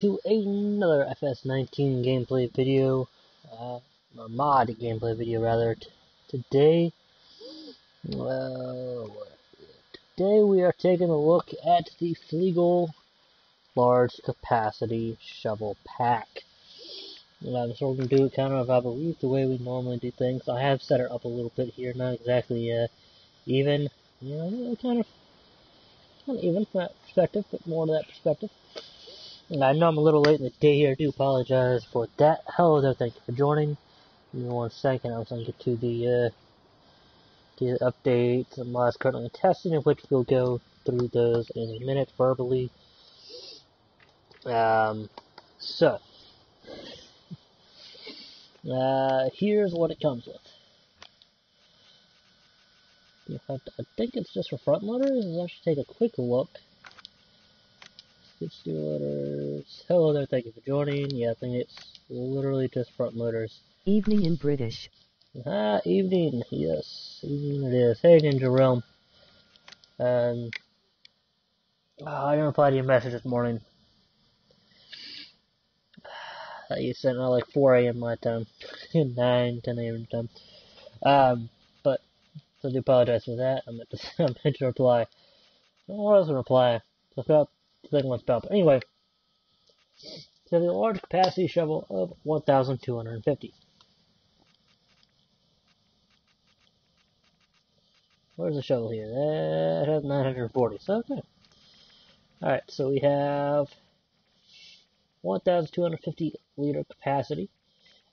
to another FS19 gameplay video, uh, or mod gameplay video rather. T today, well, today we are taking a look at the Fliegl large capacity shovel pack. Um, so we're going to do it kind of, I believe, the way we normally do things. I have set it up a little bit here, not exactly uh, even, you know, kind of, kind of even from that perspective, but more to that perspective. I know I'm a little late in the day here. I do apologize for that. Hello there. Thank you for joining. Give me one second. I was going to get to the, uh, the updates and mods currently testing, of which we'll go through those in a minute verbally. Um, so, uh, here's what it comes with. I think it's just for front loaders. Let's actually take a quick look. Switch loaders. Hello there, thank you for joining. Yeah, I think it's literally just front loaders. Evening in British. Ah, evening. Yes, evening it is. Hey, Ninja Realm. Um, oh, I didn't reply to your message this morning. That you sent at like 4 a.m. my time. 9, 10 a.m. time. Um, but, so I do apologize for that. I meant to, I meant to reply. What else to reply? So I one spell. But anyway, so the large capacity shovel of 1,250. Where's the shovel here? That has 940. So okay. Alright, so we have 1,250 liter capacity.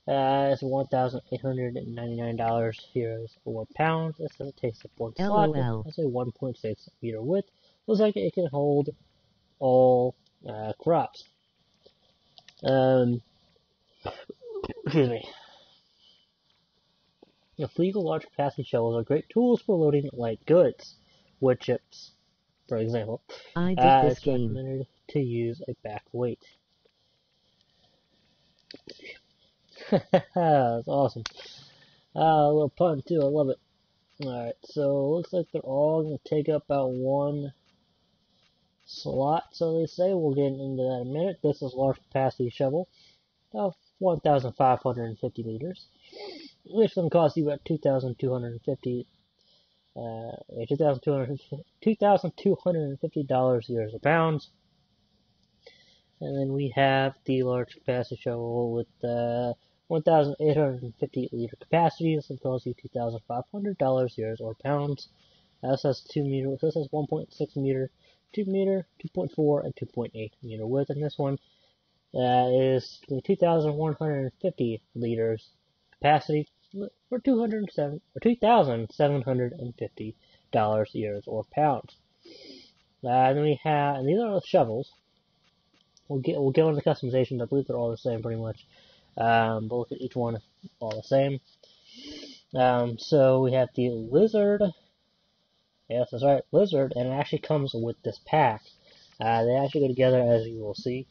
Uh, it's $1,899 here is one pound. This says it takes up one slot. That's a 1.6 meter width. Looks like it can hold all uh, crops. Um, excuse me. The Fliegl large capacity shovels are great tools for loading light goods, wood chips, for example. I did uh, this game. recommended to use a back weight. That's awesome. Ah, a little pun too, I love it. Alright, so looks like they're all going to take up about one slot, so they say. We'll get into that in a minute. This is large capacity shovel of 1,550 liters, which to cost you about 2,250 uh, $2,250 years a pounds. And then we have the large capacity shovel with uh, 1,850 liter capacity. This will cost you $2,500 years or pounds. This has two meter. This has 1.6 meter 2 meter, 2.4, and 2.8 meter width. And this one uh, is 2,150 liters capacity for 207 or 2,750 dollars years or pounds. Uh, then we have, and these are the shovels. We'll get we'll get into the customizations. I believe they're all the same pretty much. Um, but look at each one, all the same. Um, so we have the lizard Yes, that's right, Lizard, and it actually comes with this pack. Uh, they actually go together, as you will see.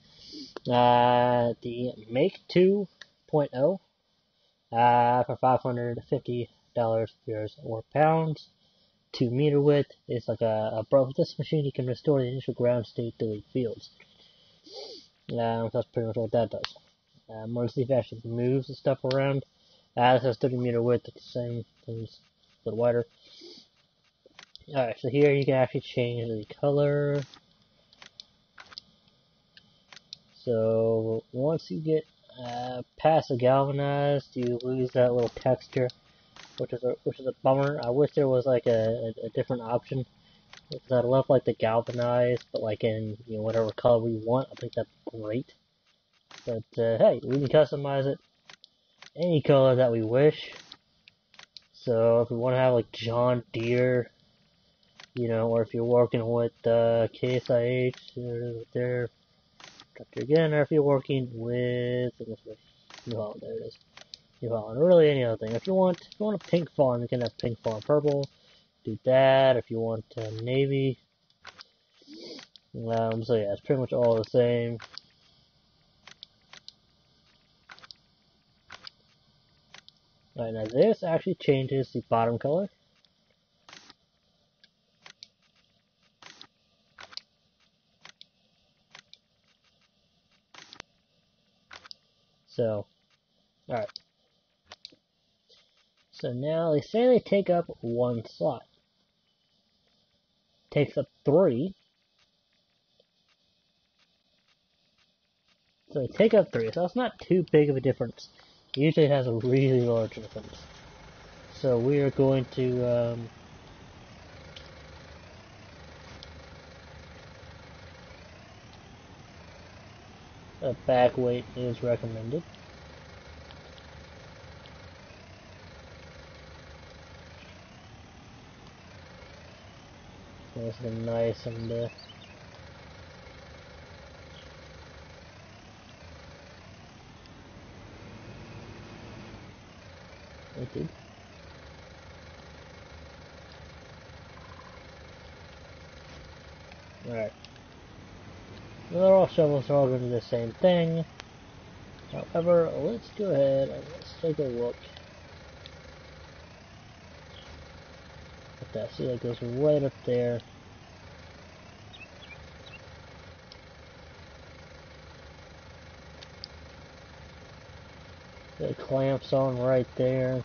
Uh, the Make 2.0 uh, for $550 years or pounds. 2 meter width. It's like a, a bro. With this machine, you can restore the initial ground state delete fields. Um, that's pretty much what that does. Uh, if actually moves the stuff around. Uh, this has 30 meter width. It's the same things, a little wider. Alright, so here you can actually change the color. So once you get uh, past the galvanized, you lose that little texture, which is a which is a bummer. I wish there was like a, a, a different option because I love like the galvanized, but like in you know whatever color we want. I think that's great. But uh, hey, we can customize it any color that we wish. So if we want to have like John Deere you know, or if you're working with uh, Case IH, there, Dr. again, or if you're working with New Holland, there it is, New Holland, or really any other thing. If you want, if you want a pink farm, you can have pink farm purple, do that. If you want uh, navy, um, so yeah, it's pretty much all the same. Alright, now this actually changes the bottom color. So, alright. So now they say they take up one slot. Takes up three. So they take up three, so that's not too big of a difference. Usually it has a really large difference. So we are going to um, a back weight is recommended. Nice and nice and it did. Alright. They're all shovels are all going to do the same thing. However, let's go ahead and let's take a look at that. See, that goes right up there. The clamps on right there.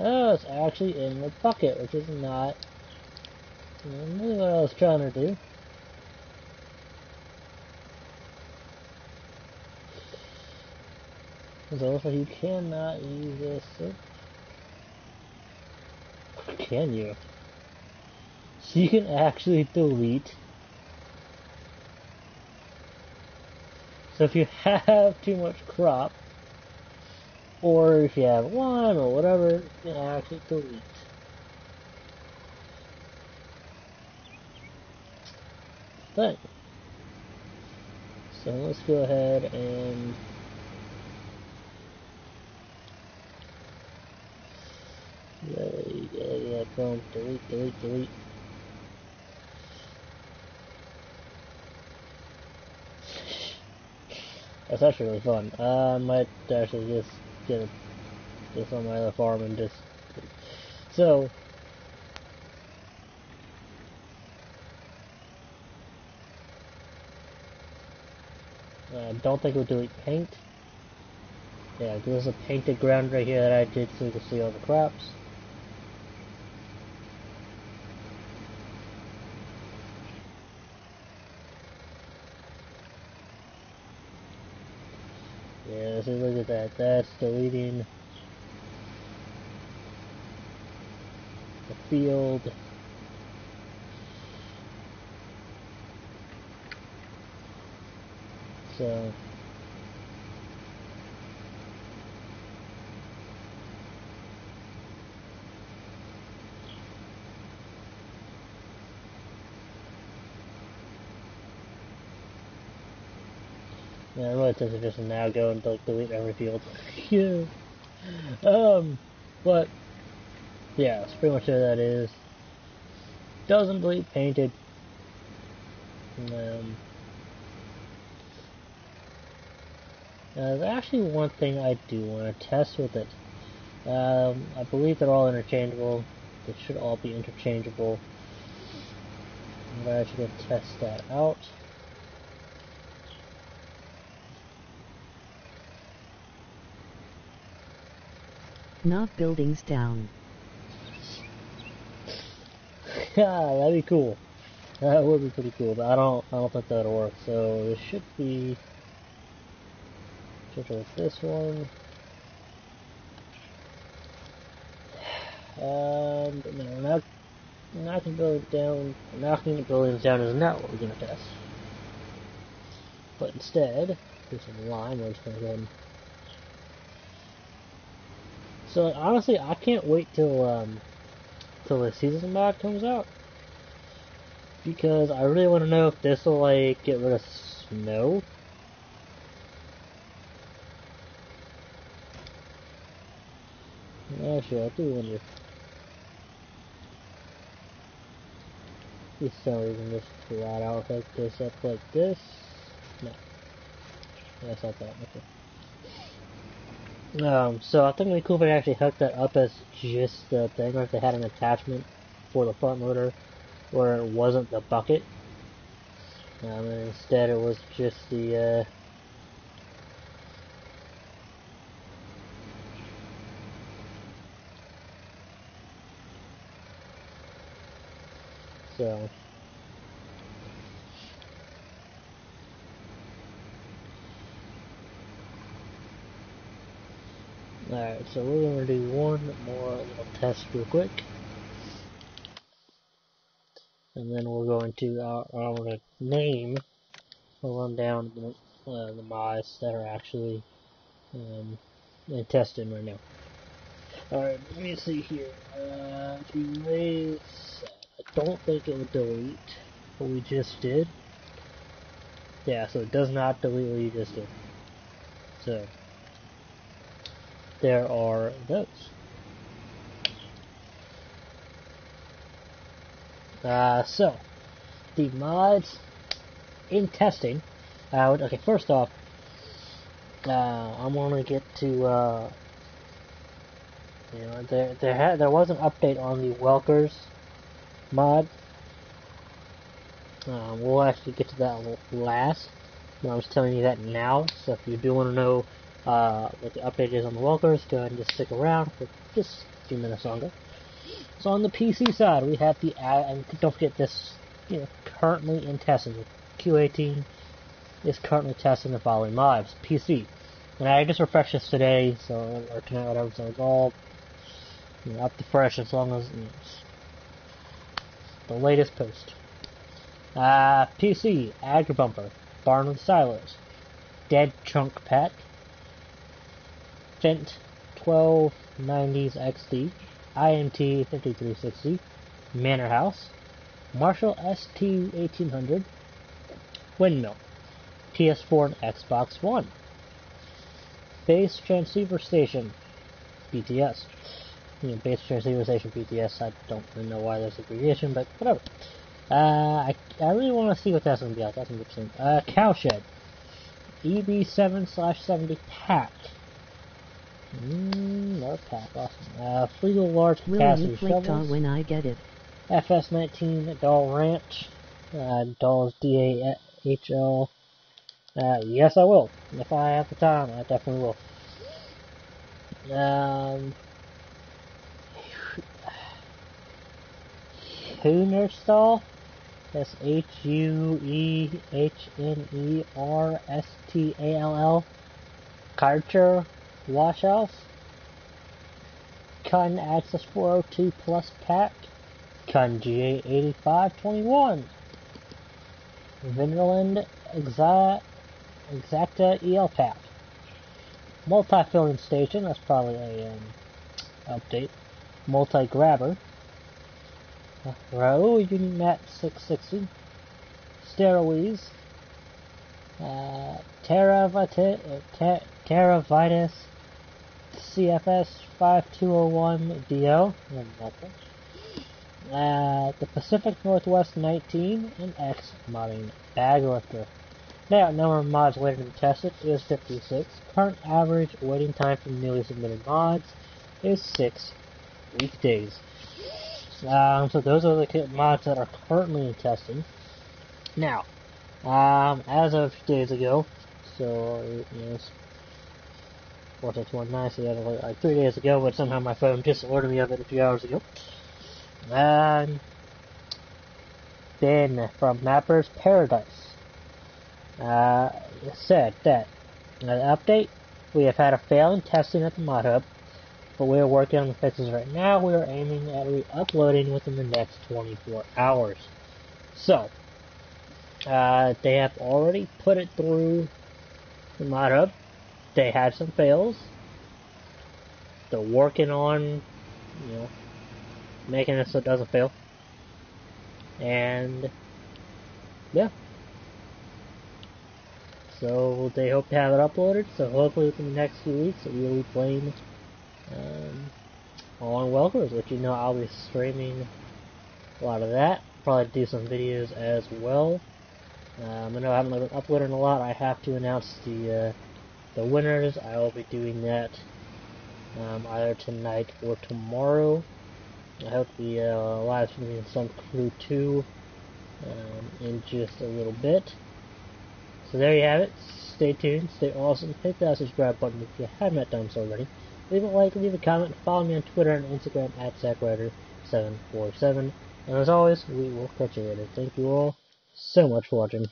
Oh, it's actually in the bucket, which is not really what I was trying to do. So you cannot use this. Can you? So you can actually delete. So if you have too much crop, or if you have one or whatever, you can actually delete. Thing. So let's go ahead and yeah, yeah, yeah, boom, delete, delete, delete. That's actually really fun. Uh, I might actually just get a, this on my other farm and just so I uh, don't think we'll delete paint. Yeah, there's a painted ground right here that I did so you can see all the crops. Look at that. That's deleting the field. So Yeah, I really to just now go and delete every field. yeah. Um, but yeah, that's pretty much what that is. Doesn't delete painted. Um, there's actually one thing I do want to test with it. Um, I believe they're all interchangeable. They should all be interchangeable. I'm actually going to test that out. Knock buildings down. yeah, that'd be cool. That would be pretty cool, but I don't I don't think that'll work. So this should be with this one. Um no, not knocking buildings down knocking the buildings down is not what we're gonna test. But instead, here's some lime, we're just gonna go so honestly, I can't wait till um, till the season mod comes out because I really want to know if this will like get rid of snow. Actually, I do wonder. If so, we can just flat out hook this up like this. No. Yes, I thought. Okay. Um, so I think it'd be cool if they actually hooked that up as just the thing, if they had an attachment for the front loader where it wasn't the bucket. Um, and instead it was just the, uh, so Alright, so we're going to do one more little test real quick. And then we're going to, uh, I'm going to name, we'll run down the, uh, the mods that are actually um, in testing right now. Alright, let me see here. Uh, erase, I don't think it would delete what we just did. Yeah, so it does not delete what you just did. So, there are those. Uh, so, the mods in testing. Uh, okay, first off, uh, I'm gonna get to, uh, you know, there there had there was an update on the Welkers mod. Uh, we'll actually get to that last. I was telling you that now, so if you do want to know uh, what the update is on the Walkers. go ahead and just stick around for just a few minutes longer. So on the PC side, we have the, uh, and don't forget this, you know, currently in testing. The Q18 is currently testing the following mods. PC. And I just refreshed this today, so, or tonight, whatever, so it's all you know, up to fresh as long as you know, the latest post. Uh, PC, Agri Bumper, Barn with Silos, Dead Chunk Pack, Fendt 1290s XD, INT 5360, Manor House, Marshall ST 1800, Windmill, PS4 and Xbox One, Base Transceiver Station, BTS. You know, Base Transceiver Station BTS, I don't really know why there's abbreviation, but whatever. Uh, I, I really want to see what that's going to be like. That's interesting. Uh, Cowshed. EB7 slash 70 pack. Mmm, pack, awesome. Uh, Fliegl large capacity Will you on when I get it? FS19 Dahl Ranch. Uh, Dolls D-A-H-L. Uh, yes I will. If I have the time, I definitely will. Um, Huehnerstall. That's H U E H N E R S T A L L. Karcher Wash House. Kuhn Axis 402 Plus Pack. Kuhn GA 8521. Vinderland Exa Exacta EL Pack. Multi-filling station, that's probably a um, update. Multi-grabber. Raoul Unimat 660, Steroids, uh, Terravitus, uh, Terravitus CFS 5201DO, uh, the Pacific Northwest 19, and X modding bag lifter. Now, number of mods waiting to be tested is 56. Current average waiting time for newly submitted mods is 6 weekdays. Um, so those are the mods that are currently in testing. Now, um, as of days ago, so yes that's one nice of it like three days ago, but somehow my phone just alerted me of it a few hours ago. And then from Mapper's Paradise uh, said that an update, we have had a fail in testing at the mod hub, but we are working on the fixes right now. We are aiming at re-uploading within the next 24 hours. So, uh, they have already put it through the mod hub they had some fails. They're working on, you know, making it so it doesn't fail. And, yeah. So they hope to have it uploaded. So hopefully within the next few weeks, we'll be playing um, on Welkers, which you know I'll be streaming a lot of that. Probably do some videos as well. Um, I know I haven't uploading a lot. I have to announce the uh, the winners. I will be doing that um, either tonight or tomorrow. I hope the uh, live streaming some crew too um, in just a little bit. So there you have it. Stay tuned, stay awesome. Hit that subscribe button if you haven't done so already. Leave a like, leave a comment, follow me on Twitter and Instagram at ZackRyder747. And as always, we will catch you later. Thank you all so much for watching.